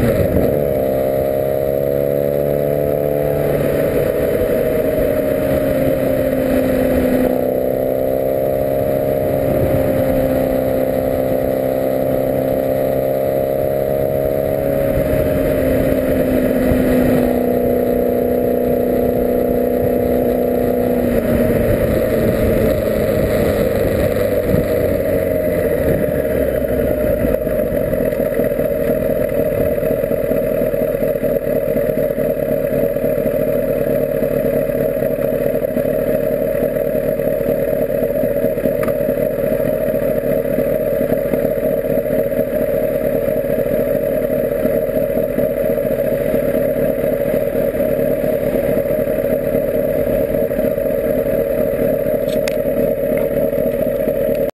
Thank é. you.